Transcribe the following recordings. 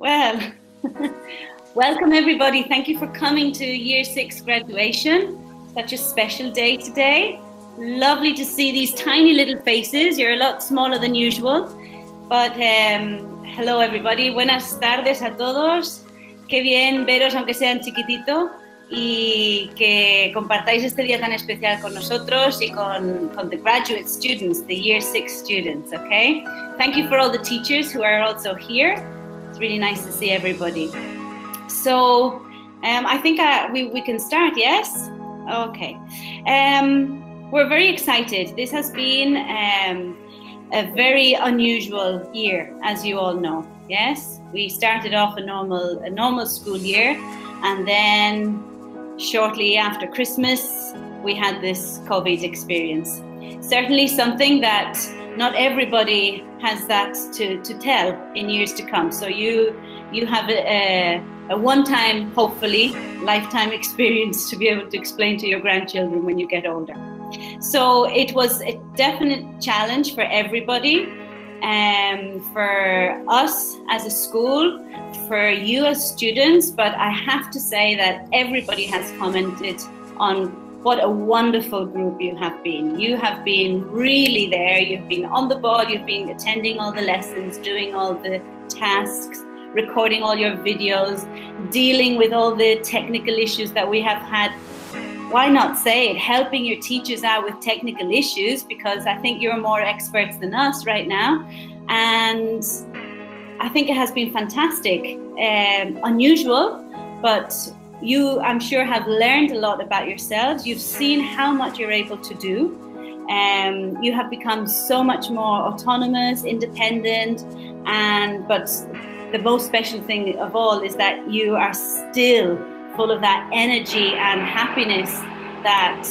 Well, welcome everybody. Thank you for coming to Year 6 graduation. Such a special day today. Lovely to see these tiny little faces. You're a lot smaller than usual. But um, hello everybody. Buenas tardes a todos. Qué bien veros aunque sean chiquitito y que compartáis este día tan especial con nosotros y con, con the graduate students, the year six students, okay? Thank you for all the teachers who are also here. Really nice to see everybody. So um, I think uh, we, we can start, yes? Okay. Um, we're very excited. This has been um, a very unusual year, as you all know, yes? We started off a normal, a normal school year and then shortly after Christmas, we had this COVID experience. Certainly something that not everybody has that to, to tell in years to come. So you you have a, a, one-time, hopefully, lifetime experience to be able to explain to your grandchildren when you get older. So it was a definite challenge for everybody, um, for us as a school, for you as students, but I have to say that everybody has commented on what a wonderful group you have been. You have been really there, you've been on the ball, you've been attending all the lessons, doing all the tasks, recording all your videos, dealing with all the technical issues that we have had. Why not say it? Helping your teachers out with technical issues because I think you're more experts than us right now. And I think it has been fantastic, um, unusual, but you, I'm sure, have learned a lot about yourselves. You've seen how much you're able to do. Um, you have become so much more autonomous, independent, and but the most special thing of all is that you are still full of that energy and happiness that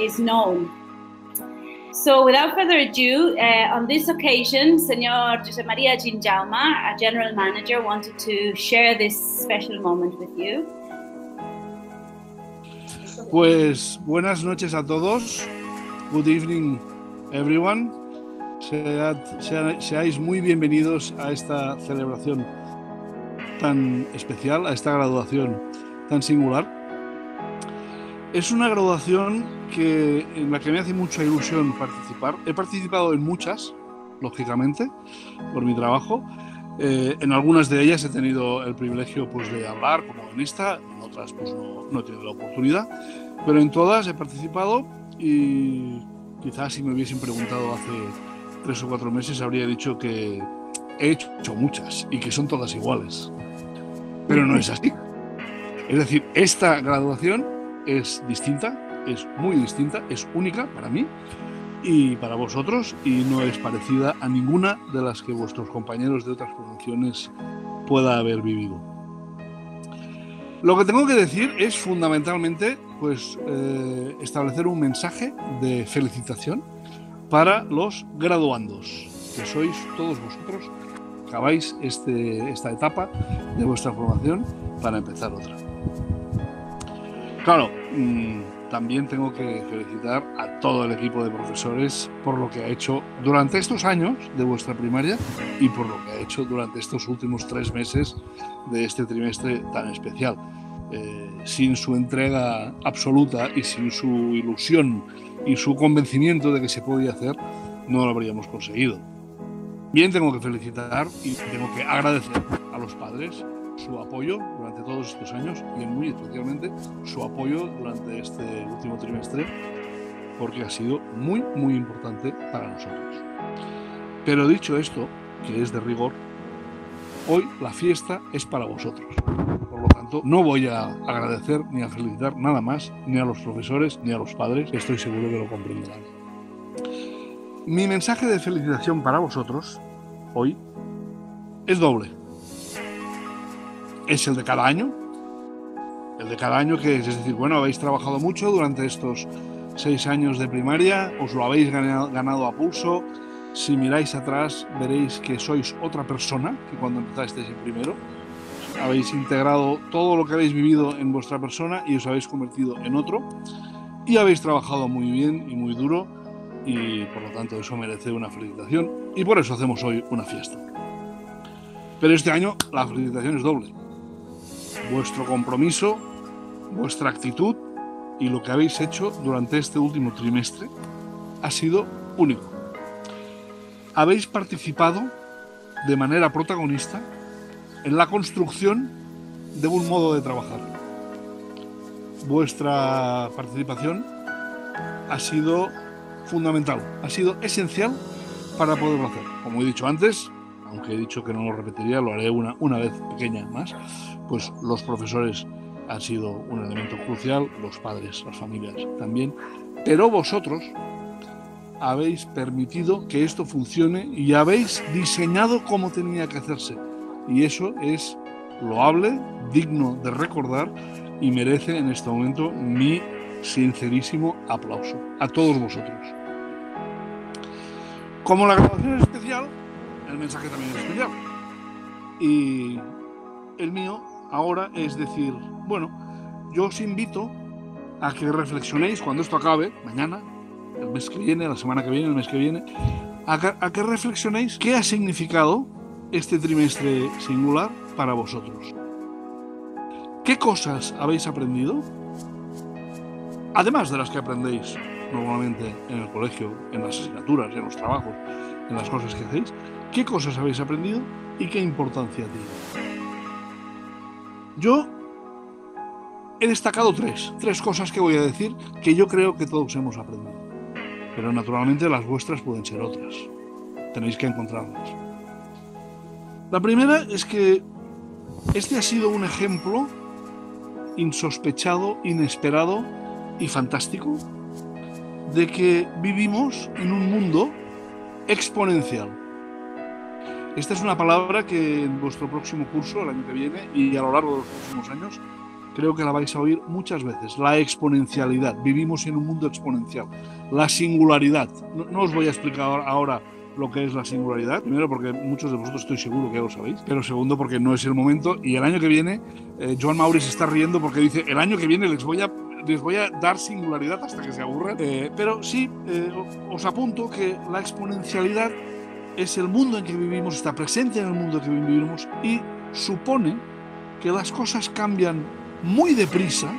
is known so without further ado, uh, on this occasion, Senor Jose Maria Ginjauma, our general manager, wanted to share this special moment with you. Pues buenas noches a todos. Good evening, everyone. Seáis muy bienvenidos a esta celebración tan especial, a esta graduación tan singular. Es una graduación que, en la que me hace mucha ilusión participar. He participado en muchas, lógicamente, por mi trabajo. Eh, en algunas de ellas he tenido el privilegio pues, de hablar, como en esta, en otras pues, no, no he tenido la oportunidad, pero en todas he participado y quizás si me hubiesen preguntado hace tres o cuatro meses habría dicho que he hecho muchas y que son todas iguales. Pero no es así. Es decir, esta graduación es distinta, es muy distinta, es única para mí y para vosotros y no es parecida a ninguna de las que vuestros compañeros de otras promociones pueda haber vivido. Lo que tengo que decir es fundamentalmente pues, eh, establecer un mensaje de felicitación para los graduandos, que sois todos vosotros, acabáis este, esta etapa de vuestra formación para empezar otra. Claro, mm, también tengo que felicitar a todo el equipo de profesores por lo que ha hecho durante estos años de vuestra primaria y por lo que ha hecho durante estos últimos tres meses de este trimestre tan especial. Eh, sin su entrega absoluta y sin su ilusión y su convencimiento de que se podía hacer, no lo habríamos conseguido. Bien, tengo que felicitar y tengo que agradecer a los padres su apoyo durante todos estos años y muy especialmente su apoyo durante este último trimestre porque ha sido muy muy importante para nosotros. Pero dicho esto, que es de rigor, hoy la fiesta es para vosotros. Por lo tanto, no voy a agradecer ni a felicitar nada más ni a los profesores ni a los padres, estoy seguro que lo comprenderán. Mi mensaje de felicitación para vosotros hoy es doble es el de cada año. El de cada año que es, decir, bueno, habéis trabajado mucho durante estos seis años de primaria, os lo habéis ganado, a pulso. Si miráis atrás veréis que sois otra persona que cuando empezasteis en primero. Habéis integrado todo lo que habéis vivido en vuestra persona y os habéis convertido en otro. Y habéis trabajado muy bien y muy duro y por lo tanto eso merece una felicitación y por eso hacemos hoy una fiesta. Pero este año la felicitación es doble. Vuestro compromiso, vuestra actitud y lo que habéis hecho durante este último trimestre ha sido único. Habéis participado de manera protagonista en la construcción de un modo de trabajar. Vuestra participación ha sido fundamental, ha sido esencial para poderlo hacer. Como he dicho antes, aunque he dicho que no lo repetiría, lo haré una, una vez pequeña más, pues los profesores han sido un elemento crucial, los padres, las familias también, pero vosotros habéis permitido que esto funcione y habéis diseñado cómo tenía que hacerse. Y eso es loable, digno de recordar y merece en este momento mi sincerísimo aplauso a todos vosotros. Como la grabación es especial, el mensaje también es especial. Y el mío ahora es decir, bueno, yo os invito a que reflexionéis cuando esto acabe, mañana, el mes que viene, la semana que viene, el mes que viene, a que, a que reflexionéis qué ha significado este trimestre singular para vosotros. ¿Qué cosas habéis aprendido? Además de las que aprendéis normalmente en el colegio, en las asignaturas, en los trabajos, en las cosas que hacéis, ¿qué cosas habéis aprendido y qué importancia tiene? Yo he destacado tres, tres cosas que voy a decir que yo creo que todos hemos aprendido. Pero naturalmente las vuestras pueden ser otras. Tenéis que encontrarlas. La primera es que este ha sido un ejemplo insospechado, inesperado y fantástico de que vivimos en un mundo exponencial. Esta es una palabra que en vuestro próximo curso, el año que viene, y a lo largo de los próximos años, creo que la vais a oír muchas veces. La exponencialidad. Vivimos en un mundo exponencial. La singularidad. No, os voy a explicar ahora lo que es la singularidad. Primero, porque muchos de vosotros estoy seguro que ya lo sabéis. Pero segundo, porque no es el momento. Y el año que viene, eh, Joan Mauri se está riendo porque dice: el año que viene les voy a, les voy a dar singularidad hasta que se aburran. Eh, pero sí, eh, os apunto que la exponencialidad es el mundo en que vivimos, está presente en el mundo en que vivimos y supone que las cosas cambian muy deprisa,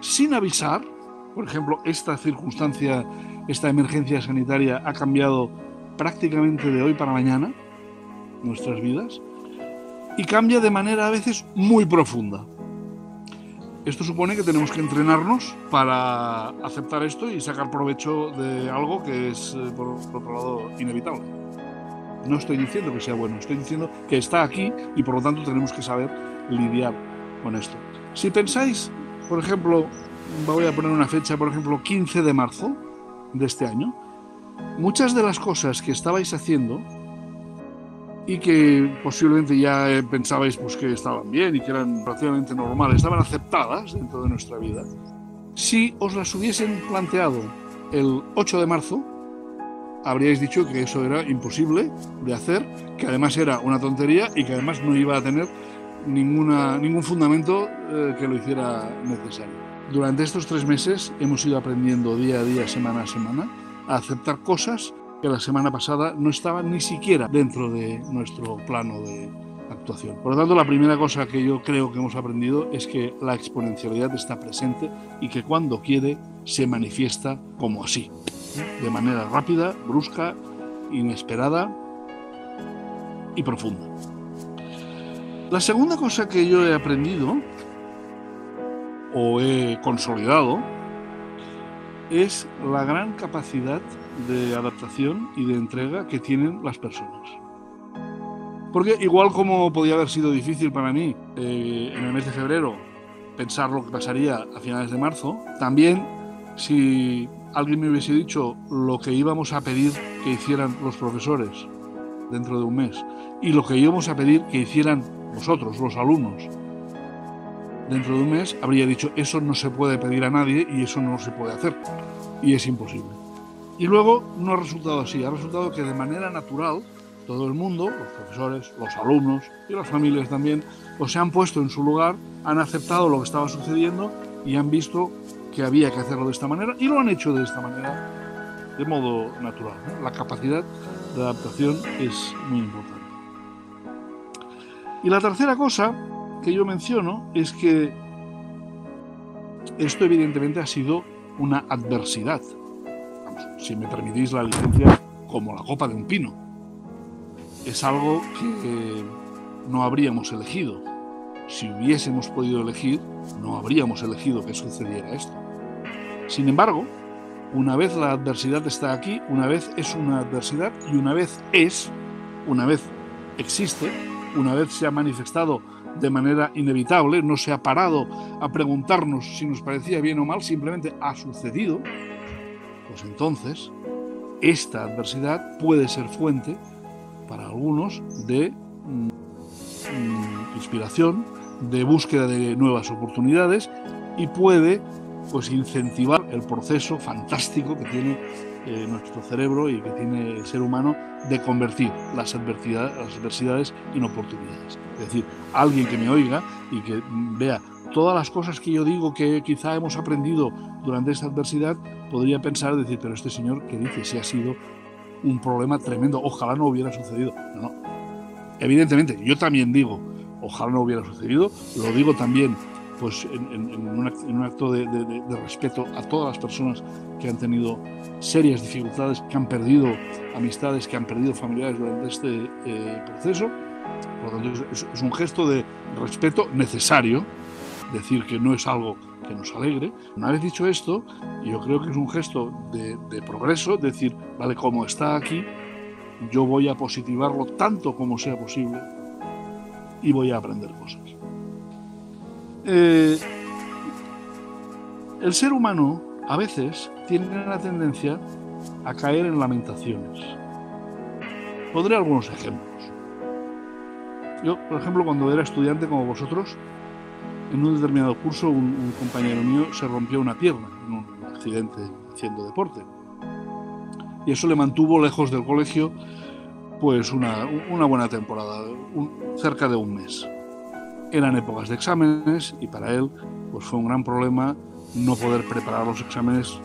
sin avisar. Por ejemplo, esta circunstancia, esta emergencia sanitaria ha cambiado prácticamente de hoy para mañana nuestras vidas y cambia de manera a veces muy profunda. Esto supone que tenemos que entrenarnos para aceptar esto y sacar provecho de algo que es, eh, por otro lado, inevitable. No estoy diciendo que sea bueno, estoy diciendo que está aquí y por lo tanto tenemos que saber lidiar con esto. Si pensáis, por ejemplo, voy a poner una fecha, por ejemplo, 15 de marzo de este año, muchas de las cosas que estabais haciendo y que posiblemente ya pensabais pues, que estaban bien y que eran relativamente normales, estaban aceptadas dentro de nuestra vida, si os las hubiesen planteado el 8 de marzo, habríais dicho que eso era imposible de hacer, que además era una tontería y que además no iba a tener ninguna, ningún fundamento eh, que lo hiciera necesario. Durante estos tres meses hemos ido aprendiendo día a día, semana a semana, a aceptar cosas que la semana pasada no estaban ni siquiera dentro de nuestro plano de actuación. Por lo tanto, la primera cosa que yo creo que hemos aprendido es que la exponencialidad está presente y que cuando quiere se manifiesta como así, de manera rápida, brusca, inesperada y profunda. La segunda cosa que yo he aprendido o he consolidado es la gran capacidad de adaptación y de entrega que tienen las personas. Porque igual como podía haber sido difícil para mí eh, en el mes de febrero pensar lo que pasaría a finales de marzo, también si alguien me hubiese dicho lo que íbamos a pedir que hicieran los profesores dentro de un mes y lo que íbamos a pedir que hicieran vosotros, los alumnos, dentro de un mes, habría dicho, eso no se puede pedir a nadie y eso no se puede hacer. Y es imposible. Y luego no ha resultado así, ha resultado que de manera natural todo el mundo, los profesores, los alumnos y las familias también, pues se han puesto en su lugar, han aceptado lo que estaba sucediendo y han visto que había que hacerlo de esta manera y lo han hecho de esta manera, de modo natural. La capacidad de adaptación es muy importante. Y la tercera cosa que yo menciono es que esto evidentemente ha sido una adversidad. Si me permitís la licencia, como la copa de un pino. Es algo que no habríamos elegido. Si hubiésemos podido elegir, no habríamos elegido que sucediera esto. Sin embargo, una vez la adversidad está aquí, una vez es una adversidad y una vez es, una vez existe, una vez se ha manifestado de manera inevitable, no se ha parado a preguntarnos si nos parecía bien o mal, simplemente ha sucedido, pues entonces esta adversidad puede ser fuente para algunos de mm, mm, inspiración, de búsqueda de nuevas oportunidades y puede pues incentivar el proceso fantástico que tiene eh, nuestro cerebro y que tiene el ser humano de convertir las adversidades, las adversidades en oportunidades. Es decir, alguien que me oiga y que vea todas las cosas que yo digo que quizá hemos aprendido durante esta adversidad, podría pensar, decir, pero este señor que dice si ha sido un problema tremendo, ojalá no hubiera sucedido. No, no. Evidentemente, yo también digo, ojalá no hubiera sucedido, lo digo también pues en, un, acto de, respeto a todas las personas que han tenido serias dificultades, que han perdido amistades, que han perdido familiares durante este eh, proceso. Por lo tanto, es, un gesto de respeto necesario, decir que no es algo que nos alegre. Una vez dicho esto, yo creo que es un gesto de, progreso, decir, vale, como está aquí, yo voy a positivarlo tanto como sea posible y voy a aprender cosas. Eh, el ser humano a veces tiene la tendencia a caer en lamentaciones. Pondré algunos ejemplos. Yo, por ejemplo, cuando era estudiante como vosotros, en un determinado curso un, compañero mío se rompió una pierna en un accidente haciendo deporte. Y eso le mantuvo lejos del colegio pues una, buena temporada, cerca de un mes eran épocas de exámenes y para él pues fue un gran problema no poder preparar los exámenes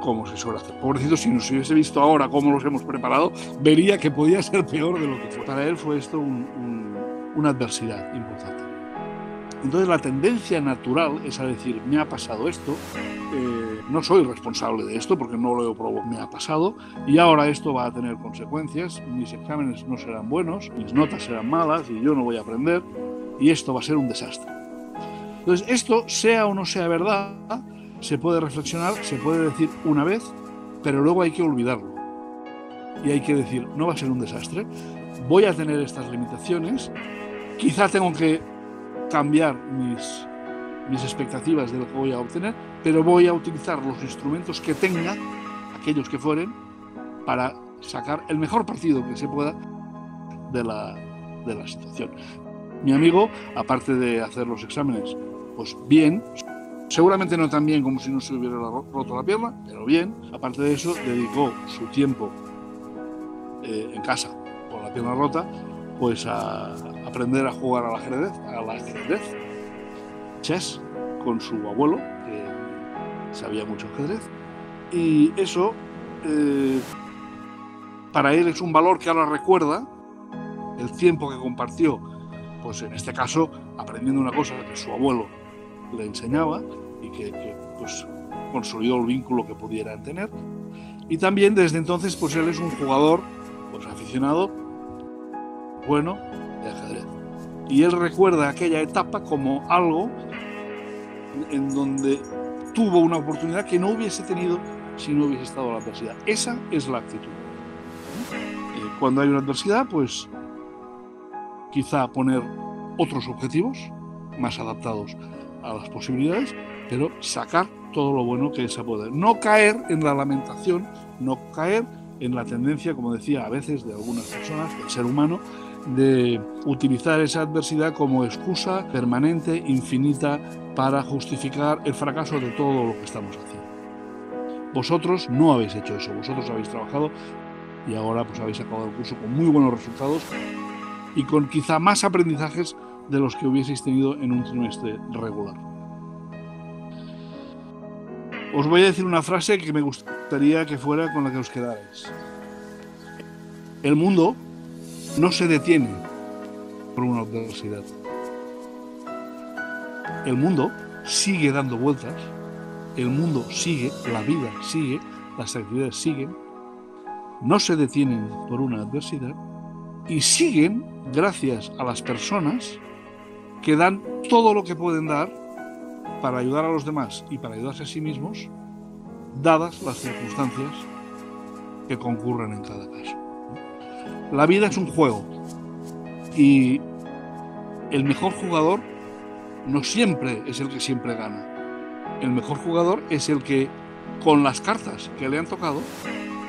como se suele hacer. Pobrecito, si nos hubiese visto ahora cómo los hemos preparado, vería que podía ser peor de lo que fue. Para él fue esto una adversidad importante. Entonces la tendencia natural es a decir, me ha pasado esto, eh, no soy responsable de esto porque no lo he probado, me ha pasado y ahora esto va a tener consecuencias, mis exámenes no serán buenos, mis notas serán malas y yo no voy a aprender y esto va a ser un desastre. Entonces esto, sea o no sea verdad, se puede reflexionar, se puede decir una vez, pero luego hay que olvidarlo. Y hay que decir, no va a ser un desastre, voy a tener estas limitaciones, quizá tengo que cambiar mis, mis expectativas de lo que voy a obtener, pero voy a utilizar los instrumentos que tenga, aquellos que fueren, para sacar el mejor partido que se pueda de la, de la situación. Mi amigo, aparte de hacer los exámenes, pues bien, seguramente no tan bien como si no se hubiera roto la pierna, pero bien, aparte de eso, dedicó su tiempo eh, en casa con la pierna rota, pues a, aprender a jugar al ajedrez, al ajedrez, chess, con su abuelo, que sabía mucho ajedrez. Y eso, eh, para él es un valor que ahora recuerda, el tiempo que compartió, pues en este caso, aprendiendo una cosa que su abuelo le enseñaba y que, pues, consolidó el vínculo que pudieran tener. Y también desde entonces, pues él es un jugador pues, aficionado, bueno, de ajedrez. Y él recuerda aquella etapa como algo en donde tuvo una oportunidad que no hubiese tenido si no hubiese estado la adversidad. Esa es la actitud. Eh, cuando hay una adversidad, pues quizá poner otros objetivos más adaptados a las posibilidades, pero sacar todo lo bueno que se puede. No caer en la lamentación, no caer en la tendencia, como decía a veces de algunas personas, del ser humano, de utilizar esa adversidad como excusa permanente, infinita, para justificar el fracaso de todo lo que estamos haciendo. Vosotros no habéis hecho eso, vosotros habéis trabajado y ahora pues habéis acabado el curso con muy buenos resultados y con quizá más aprendizajes de los que hubieseis tenido en un trimestre regular. Os voy a decir una frase que me gustaría que fuera con la que os quedarais. El mundo no se detiene por una adversidad. El mundo sigue dando vueltas, el mundo sigue, la vida sigue, las actividades siguen, no se detienen por una adversidad y siguen gracias a las personas que dan todo lo que pueden dar para ayudar a los demás y para ayudarse a sí mismos, dadas las circunstancias que concurren en cada caso. La vida es un juego y el mejor jugador no siempre es el que siempre gana. El mejor jugador es el que con las cartas que le han tocado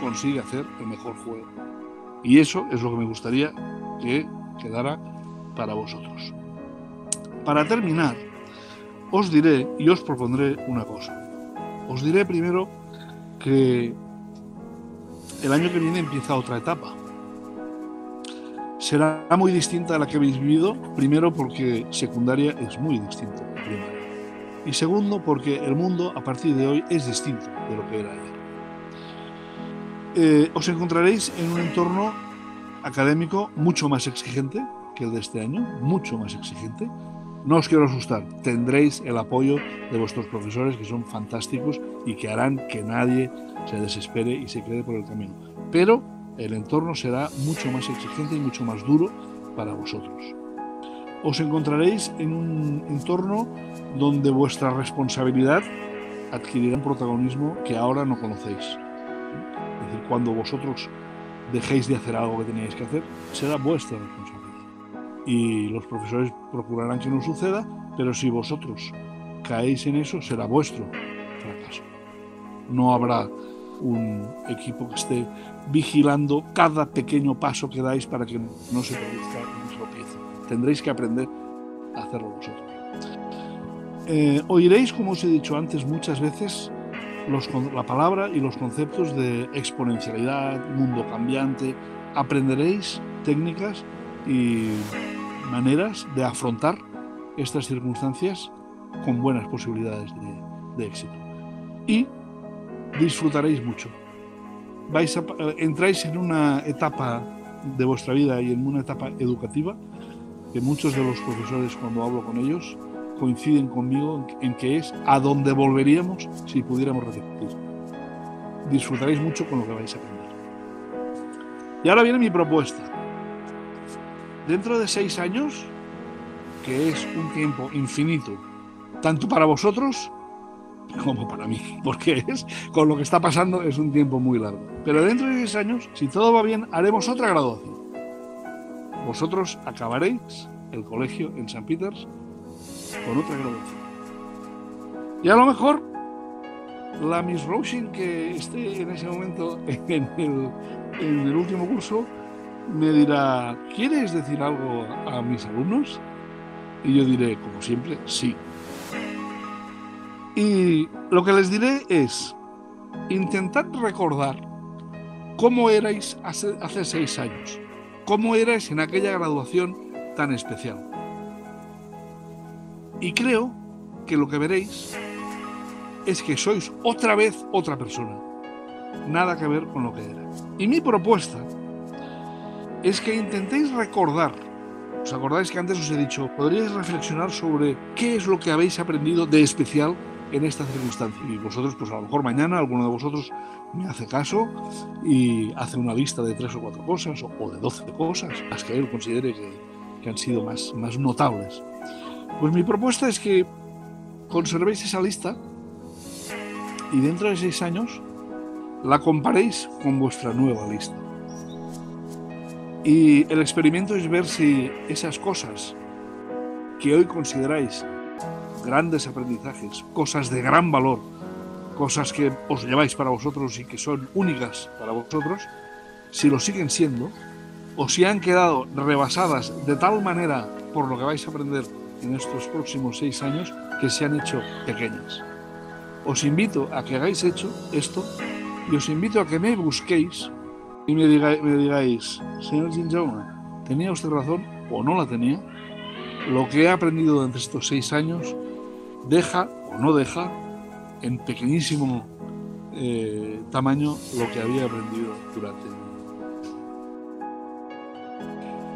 consigue hacer el mejor juego. Y eso es lo que me gustaría que quedara para vosotros. Para terminar, os diré y os propondré una cosa. Os diré primero que el año que viene empieza otra etapa. Será muy distinta a la que habéis vivido, primero porque secundaria es muy distinto a primaria. Y segundo porque el mundo a partir de hoy es distinto de lo que era ayer. Eh, os encontraréis en un entorno académico mucho más exigente que el de este año, mucho más exigente. No os quiero asustar, tendréis el apoyo de vuestros profesores que son fantásticos y que harán que nadie se desespere y se quede por el camino. Pero el entorno será mucho más exigente y mucho más duro para vosotros. Os encontraréis en un entorno donde vuestra responsabilidad adquirirá un protagonismo que ahora no conocéis. Es decir, cuando vosotros dejéis de hacer algo que teníais que hacer, será vuestra responsabilidad. Y los profesores procurarán que no suceda, pero si vosotros caéis en eso, será vuestro fracaso. No habrá un equipo que esté vigilando cada pequeño paso que dais para que no se produzca un tropiezo. Tendréis que aprender a hacerlo vosotros. Eh, oiréis, como os he dicho antes muchas veces, la palabra y los conceptos de exponencialidad, mundo cambiante. Aprenderéis técnicas y maneras de afrontar estas circunstancias con buenas posibilidades de, de éxito. Y disfrutaréis mucho. Vais a, entráis en una etapa de vuestra vida y en una etapa educativa que muchos de los profesores cuando hablo con ellos coinciden conmigo en que es a donde volveríamos si pudiéramos repetir. Disfrutaréis mucho con lo que vais a aprender. Y ahora viene mi propuesta. Dentro de seis años, que es un tiempo infinito, tanto para vosotros como para mí, porque es con lo que está pasando es un tiempo muy largo. Pero dentro de seis años, si todo va bien, haremos otra graduación. Vosotros acabaréis el colegio en San Peters con otra graduación. Y a lo mejor la Miss Roshin que esté en ese momento en el último curso me dirá, ¿quieres decir algo a mis alumnos? Y yo diré, como siempre, sí. Y lo que les diré es, intentad recordar cómo erais hace, hace seis años, cómo erais en aquella graduación tan especial. Y creo que lo que veréis es que sois otra vez otra persona. Nada que ver con lo que era. Y mi propuesta es que intentéis recordar, ¿os acordáis que antes os he dicho, podríais reflexionar sobre qué es lo que habéis aprendido de especial en esta circunstancia? Y vosotros, pues a lo mejor mañana alguno de vosotros me hace caso y hace una lista de tres o cuatro cosas o, de doce cosas, las que él considere que, que han sido más, más notables. Pues mi propuesta es que conservéis esa lista y dentro de seis años la comparéis con vuestra nueva lista. Y el experimento es ver si esas cosas que hoy consideráis grandes aprendizajes, cosas de gran valor, cosas que os lleváis para vosotros y que son únicas para vosotros, si lo siguen siendo, o si han quedado rebasadas de tal manera por lo que vais a aprender en estos próximos seis años que se han hecho pequeñas. Os invito a que hagáis hecho esto y os invito a que me busquéis y me, digáis, me digáis señor Jaume, ¿tenía usted razón o no la tenía? Lo que he aprendido durante estos seis años deja o no deja en pequeñísimo eh, tamaño lo que había aprendido durante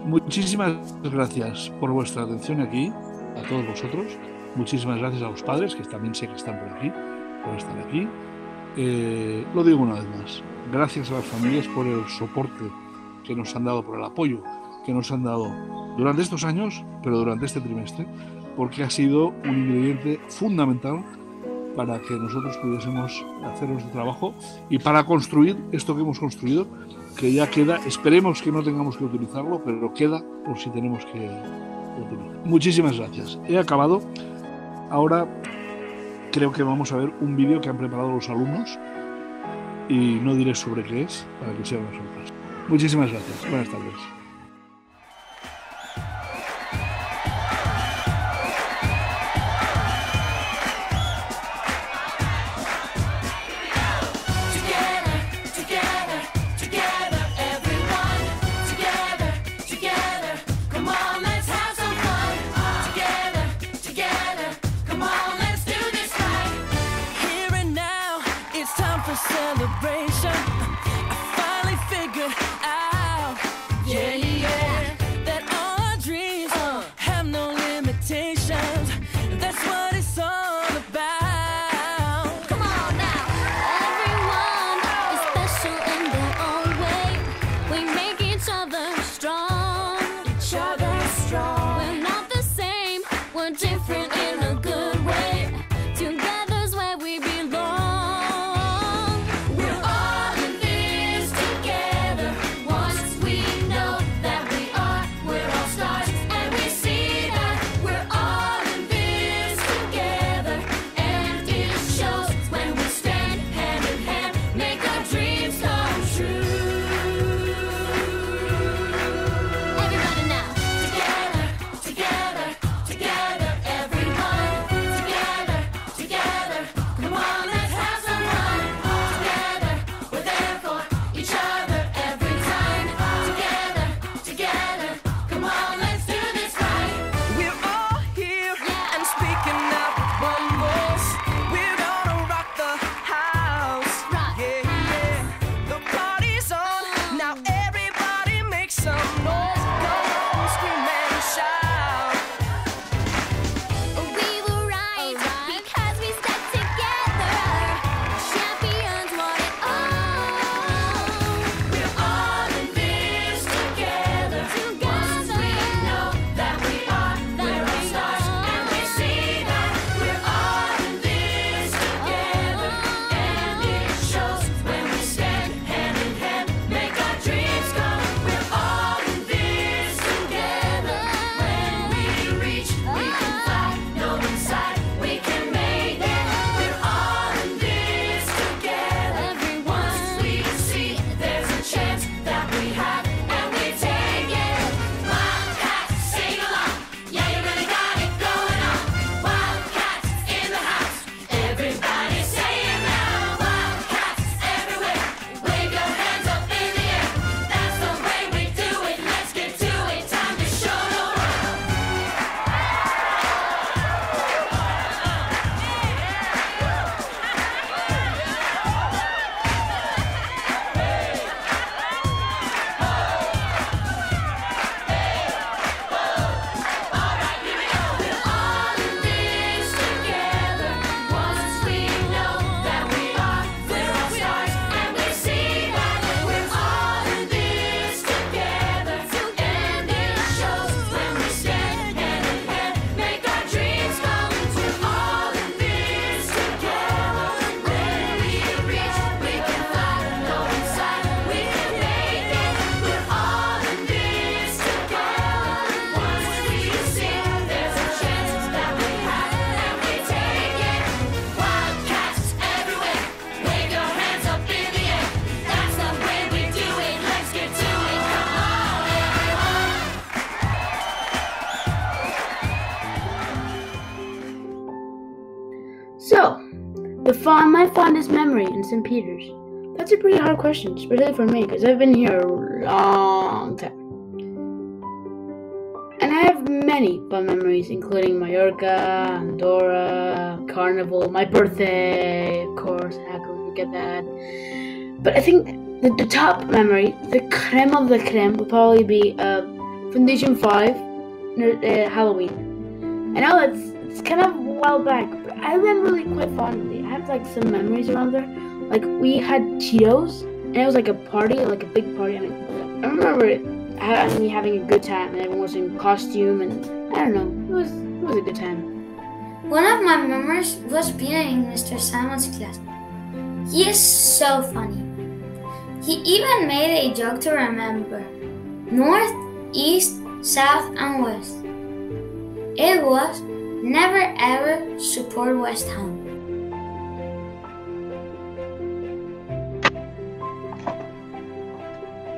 muchísimas gracias por vuestra atención aquí, a todos vosotros. Muchísimas gracias a los padres, que también sé que están por aquí, por estar aquí. Eh, lo digo una vez más, gracias a las familias por el soporte que nos han dado, por el apoyo que nos han dado durante estos años, pero durante este trimestre, porque ha sido un ingrediente fundamental para que nosotros pudiésemos hacer nuestro trabajo y para construir esto que hemos construido, que ya queda, esperemos que no tengamos que utilizarlo, pero queda por si tenemos que utilizarlo. Muchísimas gracias. He acabado. Ahora creo que vamos a ver un vídeo que han preparado los alumnos y no diré sobre qué es para que sea una sorpresa. Muchísimas gracias. Buenas tardes. My fondest memory in St. Peter's? That's a pretty hard question, especially for me, because I've been here a long time. And I have many fun memories, including Mallorca, Andorra, Carnival, my birthday, of course, how could we forget that? But I think the, the top memory, the creme of the creme, would probably be uh, Foundation 5 uh, Halloween. I know it's, it's kind of a while back, I remember it quite fondly. I have like some memories around there. Like we had Cheetos, and it was like a party, like a big party. And I remember it, I, me having a good time, and everyone was in costume, and I don't know, it was it was a good time. One of my memories was being in Mr. Simon's class. He is so funny. He even made a joke to remember north, east, south, and west. It was never ever support West Ham.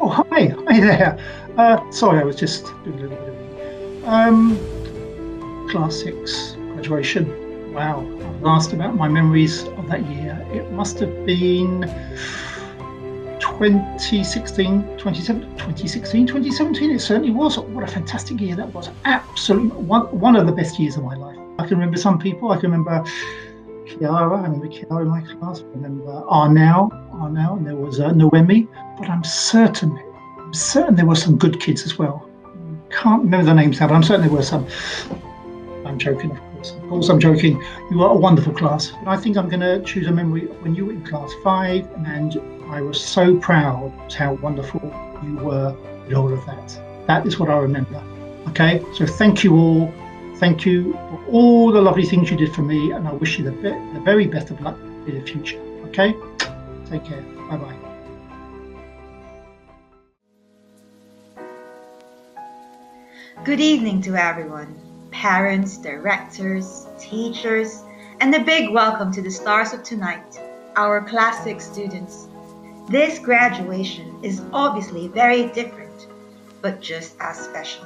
Oh, hi, hi there. Uh, sorry, I was just doing a little bit of um, class six graduation. Wow, I was asked about my memories of that year. It must have been 2016, 2016, 2017. It certainly was. What a fantastic year that was. Absolutely one, one of the best years of my life. I can remember some people. I can remember Kiara. I remember Kiara in my class. I remember Arnell. Arnell. And there was uh, Noemi. But I'm certain, I'm certain there were some good kids as well. Can't remember the names now, but I'm certain there were some. I'm joking, of course. Of course, I'm joking. You are a wonderful class. I think I'm going to choose a memory when you were in class five, and I was so proud of how wonderful you were with all of that. That is what I remember. Okay, so thank you all. Thank you for all the lovely things you did for me, and I wish you the, be- the very best of luck in the future. Okay, take care. Bye bye. Good evening to everyone parents, directors, teachers, and a big welcome to the stars of tonight, our classic students. This graduation is obviously very different, but just as special.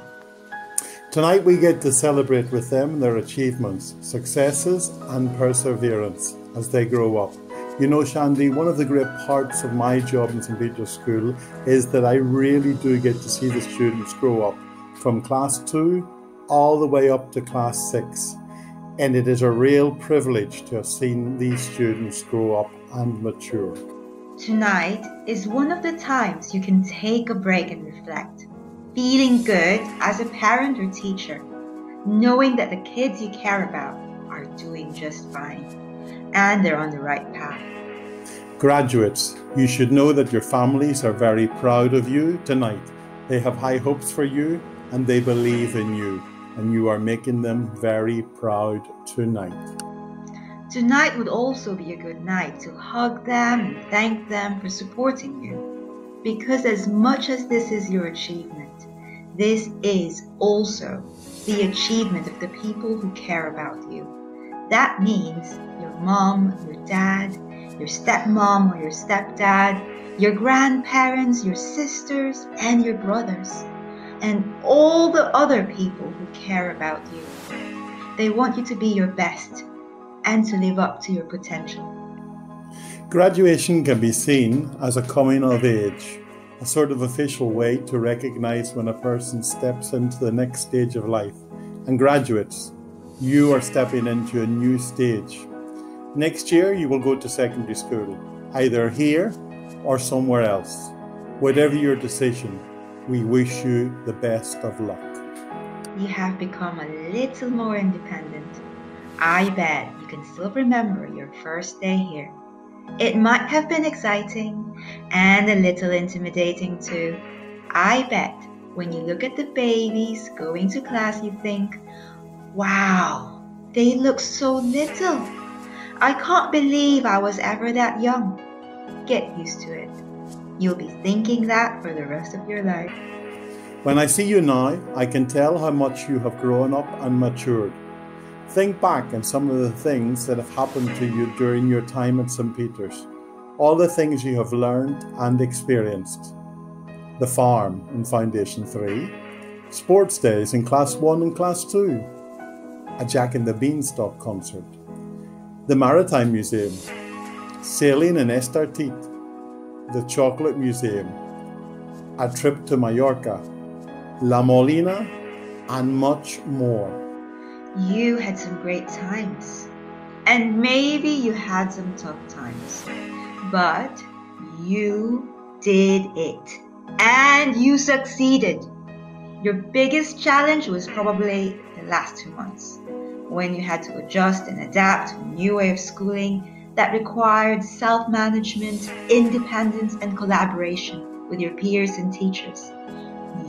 Tonight we get to celebrate with them their achievements, successes, and perseverance as they grow up. You know, Shandy, one of the great parts of my job in St. Peter's School is that I really do get to see the students grow up from class two all the way up to class six. And it is a real privilege to have seen these students grow up and mature. Tonight is one of the times you can take a break and reflect, feeling good as a parent or teacher, knowing that the kids you care about are doing just fine and they're on the right path. Graduates, you should know that your families are very proud of you tonight. They have high hopes for you and they believe in you, and you are making them very proud tonight. Tonight would also be a good night to hug them and thank them for supporting you. Because as much as this is your achievement, this is also the achievement of the people who care about you. That means your mom, your dad, your stepmom or your stepdad, your grandparents, your sisters, and your brothers, and all the other people who care about you. They want you to be your best and to live up to your potential. Graduation can be seen as a coming of age, a sort of official way to recognize when a person steps into the next stage of life. And graduates, you are stepping into a new stage. Next year, you will go to secondary school, either here or somewhere else. Whatever your decision, we wish you the best of luck. You have become a little more independent. I bet you can still remember your first day here. It might have been exciting and a little intimidating too. I bet when you look at the babies going to class, you think, wow, they look so little. I can't believe I was ever that young. Get used to it. You'll be thinking that for the rest of your life. When I see you now, I can tell how much you have grown up and matured. Think back on some of the things that have happened to you during your time at St. Peter's, all the things you have learned and experienced. The farm in Foundation 3, sports days in Class 1 and Class 2, a Jack and the Beanstalk concert, the Maritime Museum, sailing in Estartit, the Chocolate Museum, a trip to Mallorca, La Molina, and much more. You had some great times. And maybe you had some tough times. But you did it. And you succeeded. Your biggest challenge was probably the last two months, when you had to adjust and adapt to a new way of schooling that required self management, independence, and collaboration with your peers and teachers.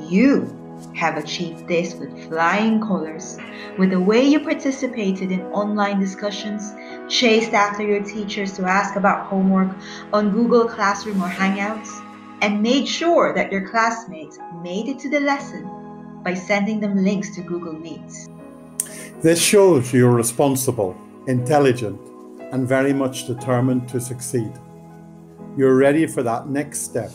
You have achieved this with flying colors, with the way you participated in online discussions, chased after your teachers to ask about homework on Google Classroom or Hangouts, and made sure that your classmates made it to the lesson by sending them links to Google Meets. This shows you're responsible, intelligent, and very much determined to succeed. You're ready for that next step.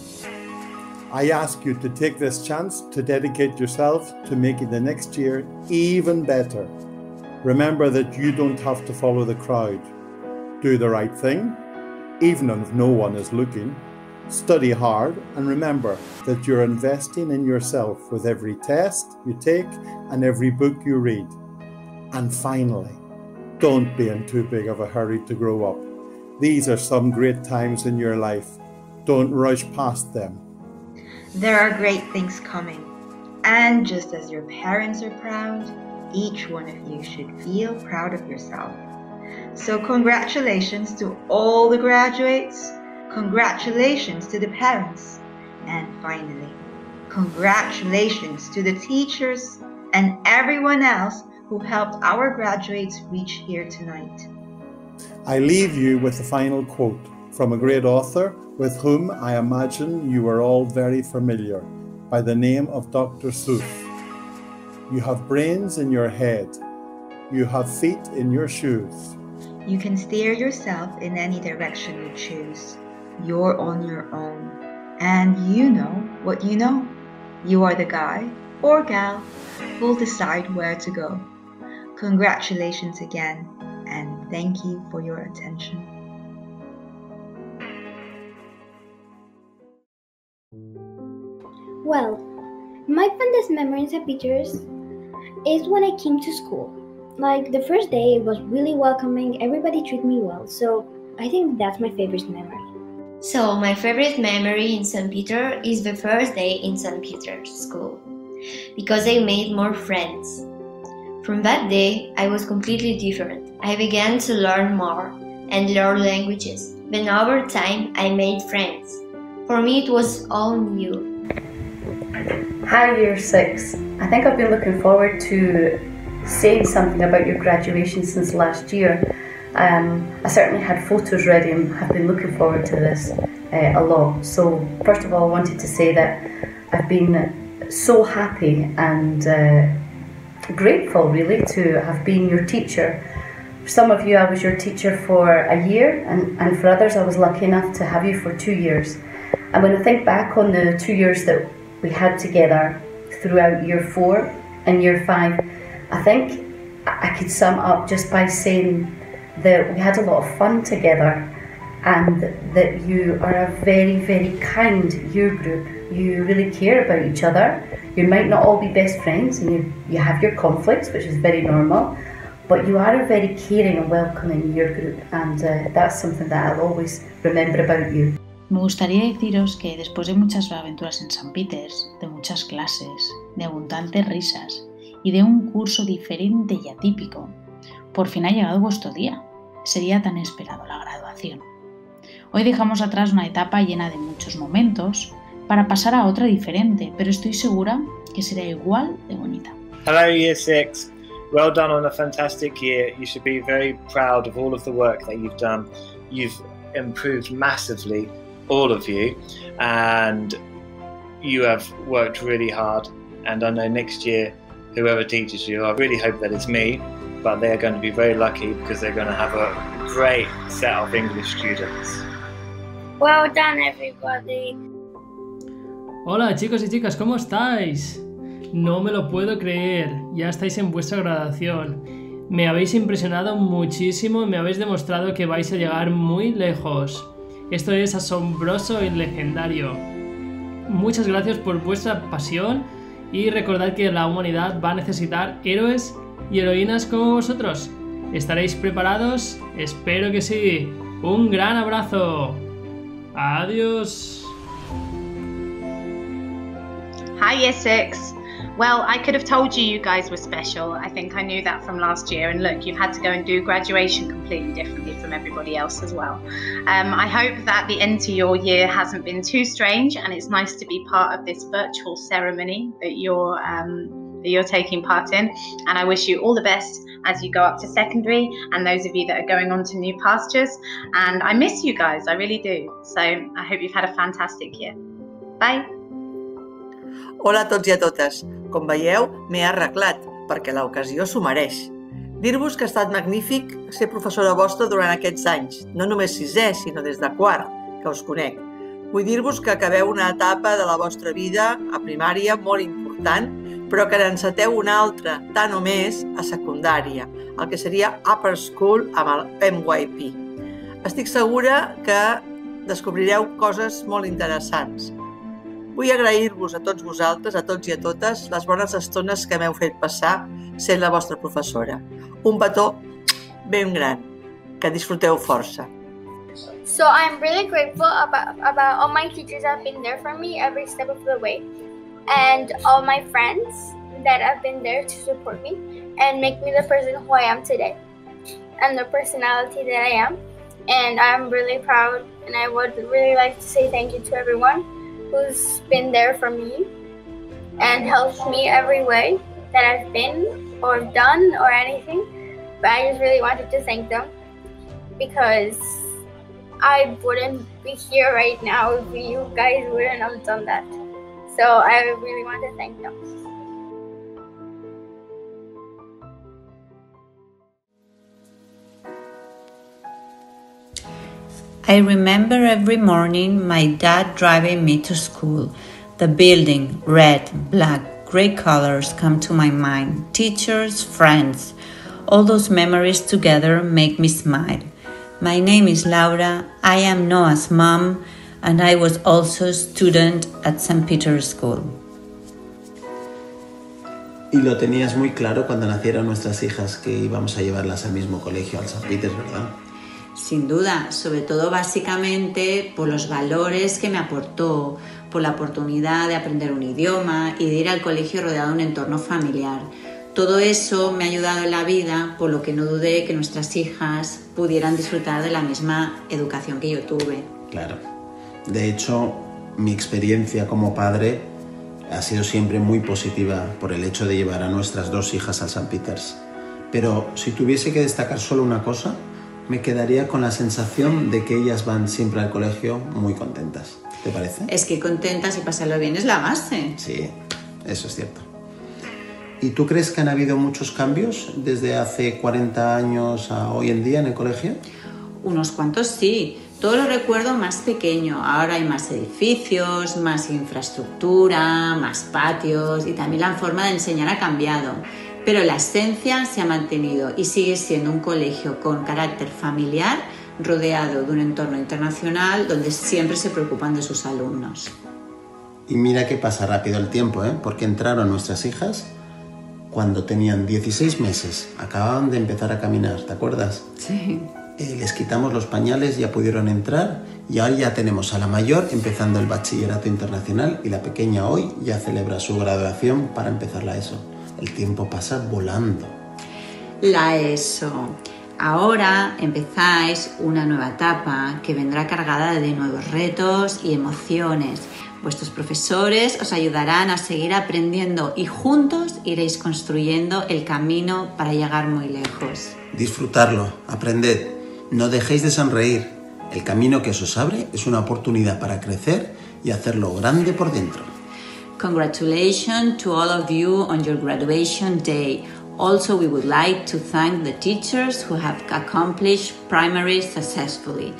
I ask you to take this chance to dedicate yourself to making the next year even better. Remember that you don't have to follow the crowd. Do the right thing, even if no one is looking. Study hard and remember that you're investing in yourself with every test you take and every book you read. And finally, don't be in too big of a hurry to grow up. These are some great times in your life. Don't rush past them. There are great things coming. And just as your parents are proud, each one of you should feel proud of yourself. So, congratulations to all the graduates Congratulations to the parents. And finally, congratulations to the teachers and everyone else who helped our graduates reach here tonight. I leave you with the final quote from a great author with whom I imagine you are all very familiar by the name of Dr. Seuss. You have brains in your head, you have feet in your shoes. You can steer yourself in any direction you choose. You're on your own. And you know what you know. You are the guy or gal who'll decide where to go. Congratulations again, and thank you for your attention. Well, my fondest memory in St. Peter's is when I came to school. Like the first day, it was really welcoming, everybody treated me well, so I think that's my favorite memory. So, my favorite memory in St. Peter is the first day in St. Peter's school because I made more friends. From that day, I was completely different. I began to learn more and learn languages. Then, over time, I made friends. For me, it was all new. Hi, Year 6. I think I've been looking forward to saying something about your graduation since last year um, I certainly had photos ready and have been looking forward to this uh, a lot. So, first of all, I wanted to say that I've been so happy and uh, grateful, really, to have been your teacher. For some of you, I was your teacher for a year, and, and for others, I was lucky enough to have you for two years. And when I think back on the two years that we had together throughout year four and year five, I think I could sum up just by saying that we had a lot of fun together and that you are a very, very kind year group. You really care about each other. You might not all be best friends and you, you have your conflicts, which is very normal, but you are a very caring and welcoming year group, and uh, that's something that I'll always remember about you. Me gustaría deciros que después de muchas aventuras en San Peters, de muchas clases, de abundantes risas y de un curso diferente y atípico, por fin ha llegado vuestro día. Sería tan esperado la graduación. Hoy dejamos atrás una etapa llena de muchos momentos para pasar a otra diferente, pero estoy segura que será igual de bonita. Hello, Year 6. Well done on a fantastic year. You should be very proud of all of the work that you've done. You've improved massively, all of you, and you have worked really hard. And I know next year, whoever teaches you, I really hope that it's me, but they're going to be very lucky because they're going to have a great set of English students. Well done, everybody. Hola chicos y chicas, ¿cómo estáis? No me lo puedo creer, ya estáis en vuestra graduación. Me habéis impresionado muchísimo y me habéis demostrado que vais a llegar muy lejos. Esto es asombroso y legendario. Muchas gracias por vuestra pasión y recordad que la humanidad va a necesitar héroes y heroínas como vosotros. ¿Estaréis preparados? Espero que sí. Un gran abrazo. Adiós. Hi, 6. Well, I could have told you you guys were special. I think I knew that from last year. And look, you've had to go and do graduation completely differently from everybody else as well. Um, I hope that the end to your year hasn't been too strange, and it's nice to be part of this virtual ceremony that you're um, that you're taking part in. And I wish you all the best as you go up to secondary, and those of you that are going on to new pastures. And I miss you guys, I really do. So I hope you've had a fantastic year. Bye. Hola a tots i a totes. Com veieu, m'he arreglat, perquè l'ocasió s'ho mereix. Dir-vos que ha estat magnífic ser professora vostra durant aquests anys, no només sisè, sinó des de quart, que us conec. Vull dir-vos que acabeu una etapa de la vostra vida a primària molt important, però que enceteu una altra, tant o més, a secundària, el que seria Upper School amb el MYP. Estic segura que descobrireu coses molt interessants. Vull agrair-vos a tots vosaltres, a tots i a totes, les bones estones que m'heu fet passar sent la vostra professora. Un petó ben gran. Que disfruteu força. So I'm really grateful about, about all my teachers that have been there for me every step of the way and all my friends that have been there to support me and make me the person who I am today and the personality that I am. And I'm really proud and I would really like to say thank you to everyone who's been there for me and helped me every way that I've been or done or anything. But I just really wanted to thank them because I wouldn't be here right now if you guys wouldn't have done that. So I really want to thank them. I remember every morning my dad driving me to school. The building, red, black, gray colors come to my mind. Teachers, friends, all those memories together make me smile. My name is Laura. I am Noah's mom, and I was also a student at St. Peter's School. Y lo tenías muy claro cuando nacieron nuestras hijas que íbamos a llevarlas al mismo colegio, al St. Peter's, ¿verdad? Sin duda, sobre todo básicamente por los valores que me aportó, por la oportunidad de aprender un idioma y de ir al colegio rodeado de un entorno familiar. Todo eso me ha ayudado en la vida, por lo que no dudé que nuestras hijas pudieran disfrutar de la misma educación que yo tuve. Claro. De hecho, mi experiencia como padre ha sido siempre muy positiva por el hecho de llevar a nuestras dos hijas al St. Peters. Pero si tuviese que destacar solo una cosa, me quedaría con la sensación de que ellas van siempre al colegio muy contentas. ¿Te parece? Es que contentas y pasarlo bien es la base. Sí, eso es cierto. ¿Y tú crees que han habido muchos cambios desde hace 40 años a hoy en día en el colegio? Unos cuantos sí. Todo lo recuerdo más pequeño. Ahora hay más edificios, más infraestructura, más patios y también la forma de enseñar ha cambiado pero la esencia se ha mantenido y sigue siendo un colegio con carácter familiar rodeado de un entorno internacional donde siempre se preocupan de sus alumnos. Y mira que pasa rápido el tiempo, ¿eh? porque entraron nuestras hijas cuando tenían 16 meses, acababan de empezar a caminar, ¿te acuerdas? Sí. Eh, les quitamos los pañales, ya pudieron entrar y ahora ya tenemos a la mayor empezando el bachillerato internacional y la pequeña hoy ya celebra su graduación para empezar la ESO. El tiempo pasa volando. La ESO. Ahora empezáis una nueva etapa que vendrá cargada de nuevos retos y emociones. Vuestros profesores os ayudarán a seguir aprendiendo y juntos iréis construyendo el camino para llegar muy lejos. Disfrutarlo, aprended, no dejéis de sonreír. El camino que os abre es una oportunidad para crecer y hacerlo grande por dentro. Congratulations to all of you on your graduation day. Also, we would like to thank the teachers who have accomplished primary successfully.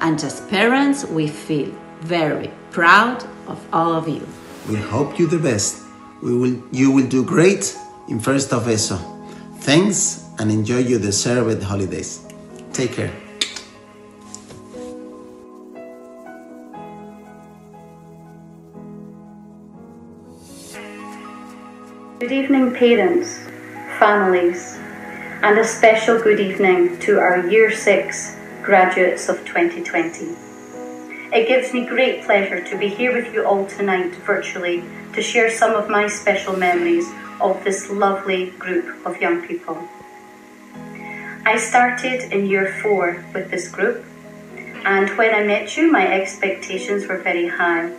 And as parents, we feel very proud of all of you. We hope you the best. We will, you will do great in first of ESO. Thanks and enjoy your deserved holidays. Take care. Good evening, parents, families, and a special good evening to our Year 6 graduates of 2020. It gives me great pleasure to be here with you all tonight virtually to share some of my special memories of this lovely group of young people. I started in year four with this group, and when I met you, my expectations were very high.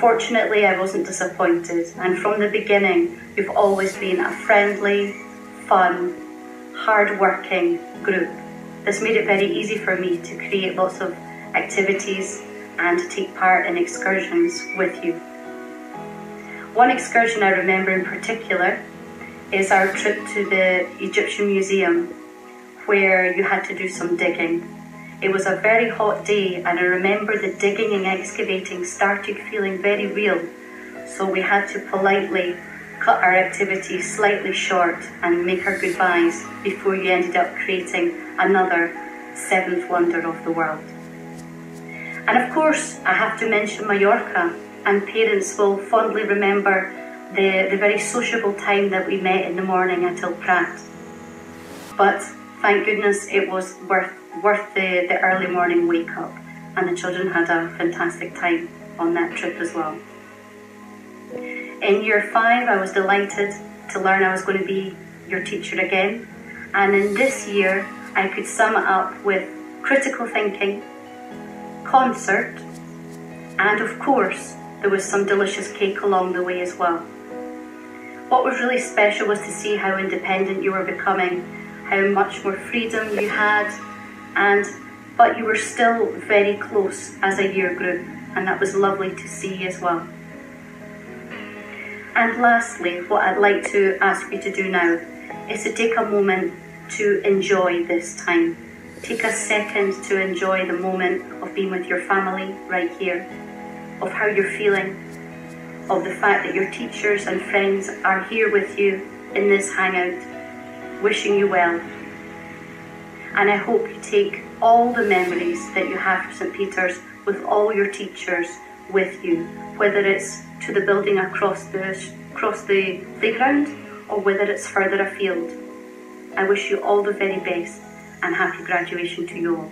Fortunately, I wasn't disappointed, and from the beginning, you've always been a friendly, fun, hard-working group. This made it very easy for me to create lots of activities and take part in excursions with you. One excursion I remember in particular is our trip to the Egyptian Museum, where you had to do some digging. It was a very hot day, and I remember the digging and excavating started feeling very real, so we had to politely cut our activity slightly short and make our goodbyes before you ended up creating another seventh wonder of the world. And of course, I have to mention Mallorca, and parents will fondly remember the, the very sociable time that we met in the morning at El Prat. But thank goodness it was worth, worth the, the early morning wake up, and the children had a fantastic time on that trip as well. In year five, I was delighted to learn I was going to be your teacher again. And in this year, I could sum it up with critical thinking, concert, and of course, there was some delicious cake along the way as well. What was really special was to see how independent you were becoming, how much more freedom you had, and but you were still very close as a year group, and that was lovely to see as well. And lastly, what I'd like to ask you to do now is to take a moment to enjoy this time. Take a second to enjoy the moment of being with your family right here, of how you're feeling, of the fact that your teachers and friends are here with you in this hangout, wishing you well. And I hope you take all the memories that you have from St. Peter's with all your teachers with you, whether it's to the building across the across the playground or whether it's further afield. I wish you all the very best and happy graduation to you all.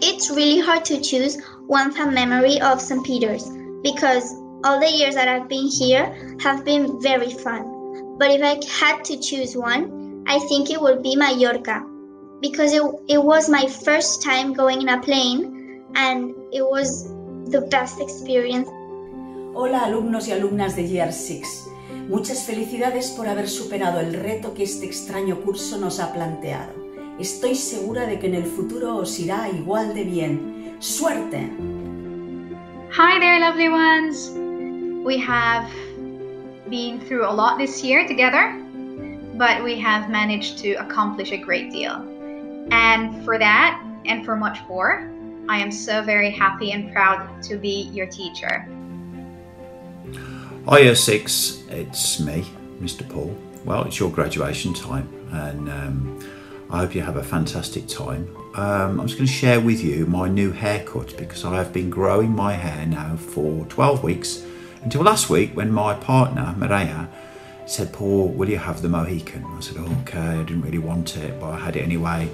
It's really hard to choose one fond memory of St. Peter's because all the years that I've been here have been very fun. But if I had to choose one, I think it would be Mallorca because it, it was my first time going in a plane and it was the best experience. Hola alumnos y alumnas de Year 6. Muchas felicidades por haber superado el reto que este extraño curso nos ha planteado. Estoy segura de que en el futuro os irá igual de bien. ¡Suerte! Hi there, lovely ones. We have been through a lot this year together, but we have managed to accomplish a great deal. And for that, and for much more, I am so very happy and proud to be your teacher. Year 6, it's me, Mr. Paul. Well, it's your graduation time, and um, I hope you have a fantastic time. Um, I'm just going to share with you my new haircut because I have been growing my hair now for 12 weeks until last week when my partner, Maria, said, Paul, will you have the Mohican? I said, oh, okay, I didn't really want it, but I had it anyway.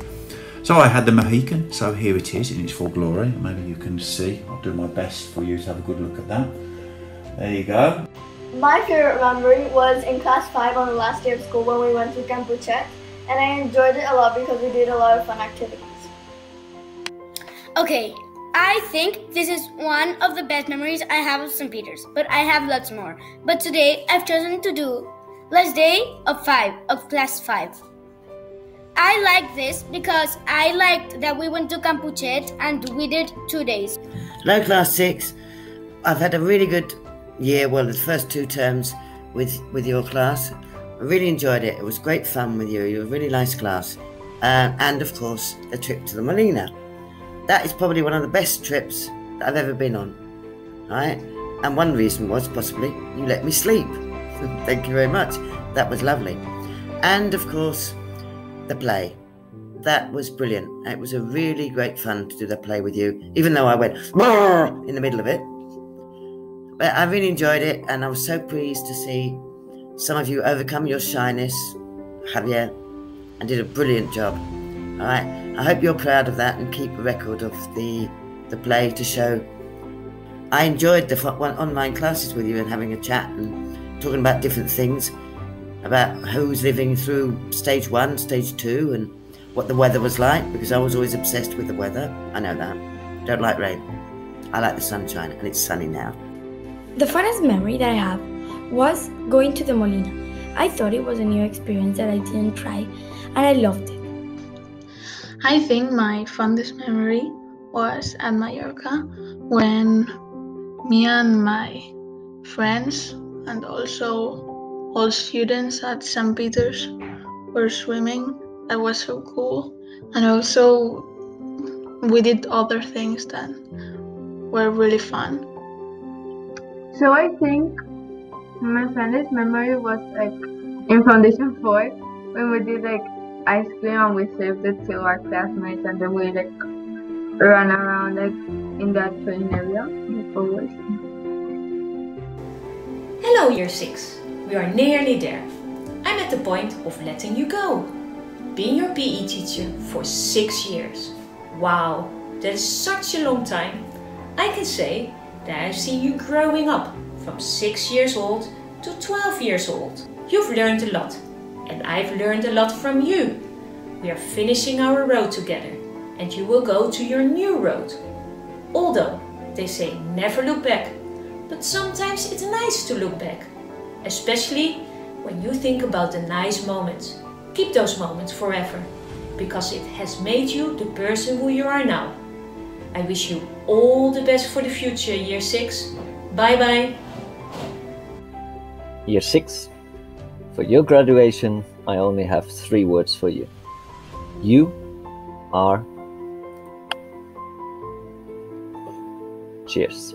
So I had the Mohican, so here it is in its full glory. Maybe you can see, I'll do my best for you to have a good look at that. There you go. My favorite memory was in class 5 on the last day of school when we went to Campuchet, and I enjoyed it a lot because we did a lot of fun activities. Okay, I think this is one of the best memories I have of St. Peter's, but I have lots more. But today I've chosen to do last day of 5, of class 5. I like this because I liked that we went to Campuchet and we did two days. Hello, class 6. I've had a really good year, well, the first two terms with, with your class. I really enjoyed it. It was great fun with you. You were a really nice class. Uh, and of course, a trip to the Molina. That is probably one of the best trips that I've ever been on. Right? And one reason was possibly you let me sleep. Thank you very much. That was lovely. And of course, the play. That was brilliant. It was a really great fun to do the play with you, even though I went in the middle of it. But I really enjoyed it, and I was so pleased to see some of you overcome your shyness, Javier, and did a brilliant job. All right. I hope you're proud of that and keep a record of the the play to show. I enjoyed the online classes with you and having a chat and talking about different things, about who's living through stage one, stage two, and what the weather was like because I was always obsessed with the weather. I know that. Don't like rain. I like the sunshine, and it's sunny now. The funnest memory that I have was going to the Molina. I thought it was a new experience that I didn't try, and I loved it. I think my fondest memory was at Mallorca when me and my friends and also all students at St. Peter's were swimming. That was so cool. And also, we did other things that were really fun. So I think my fondest memory was like in Foundation 4 when we did like ice cream and we saved it to our classmates and then we like run around like in that train area always. Hello year 6. We are nearly there. I'm at the point of letting you go. Being your PE teacher for 6 years. Wow, that is such a long time. I can say that I've seen you growing up from 6 years old to 12 years old. You've learned a lot, and I've learned a lot from you. We are finishing our road together, and you will go to your new road. Although they say never look back, but sometimes it's nice to look back, especially when you think about the nice moments. Keep those moments forever, because it has made you the person who you are now. I wish you all the best for the future, year 6. Bye bye. Year 6. For your graduation, I only have three words for you. You are. Cheers.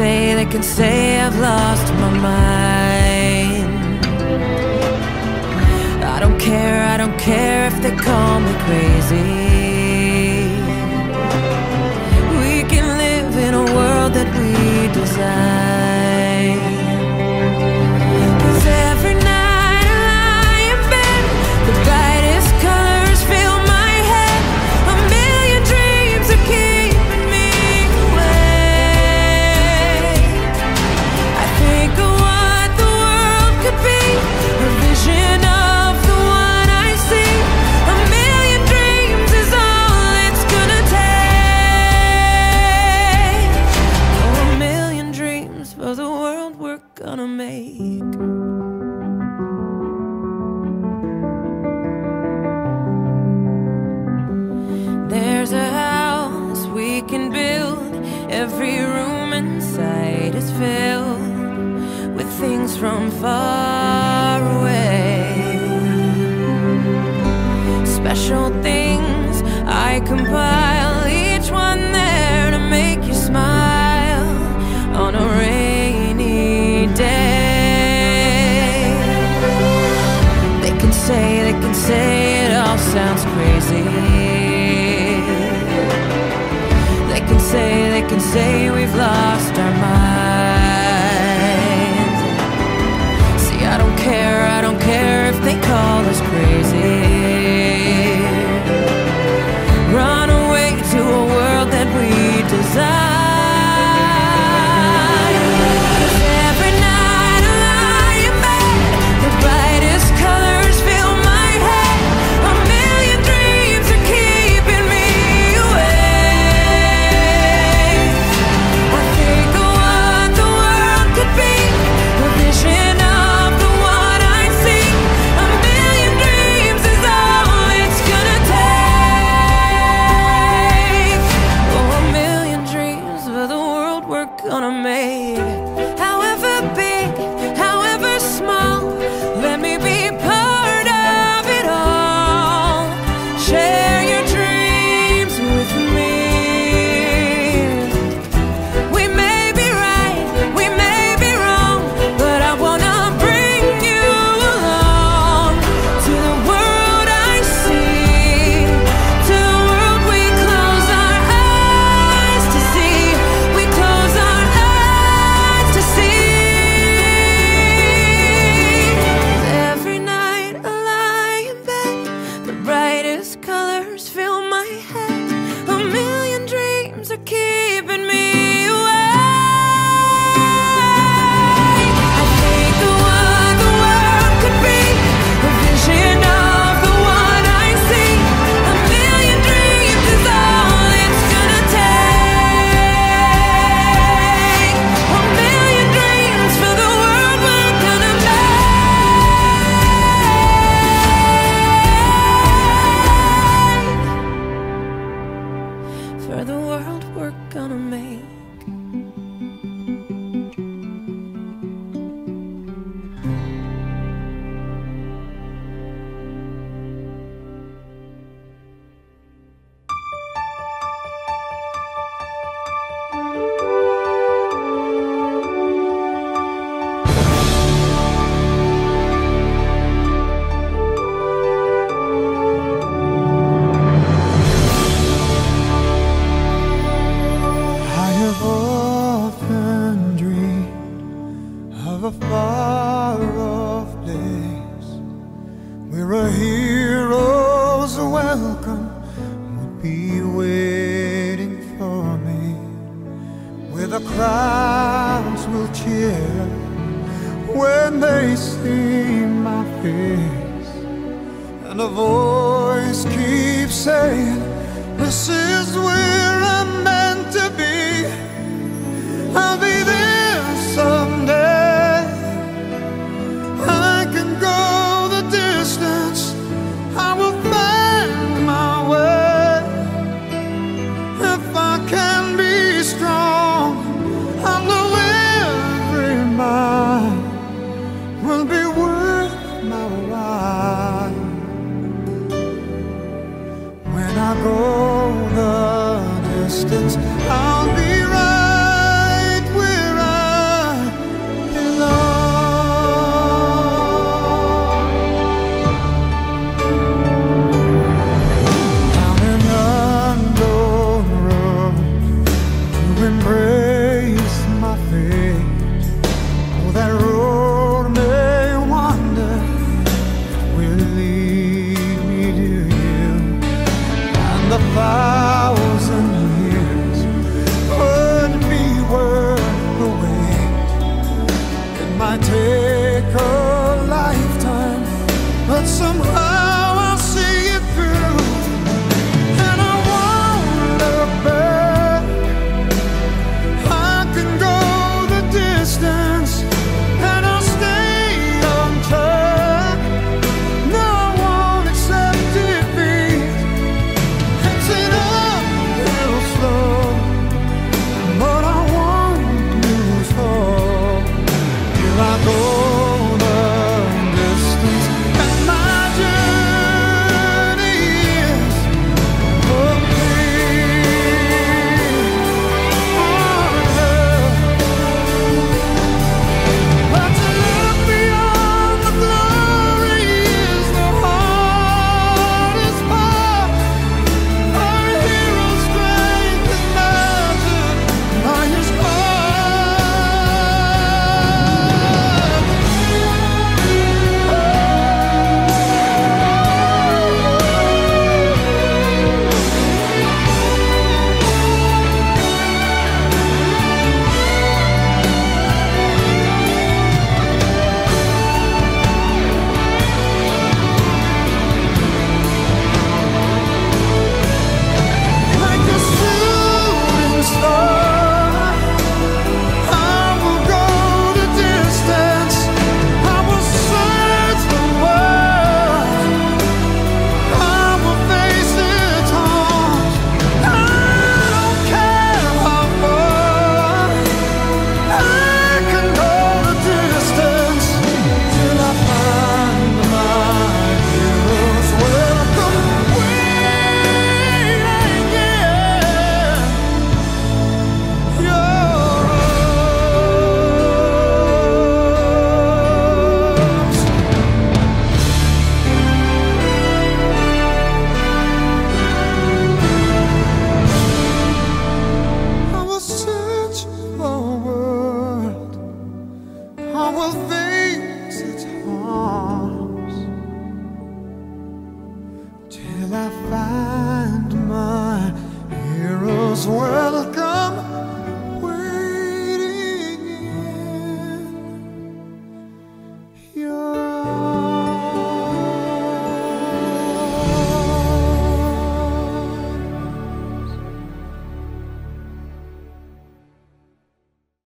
Say, they can say I've lost my mind. I don't care, I don't care if they call me crazy. We can live in a world that we design filled with things from far away. Special things I compile,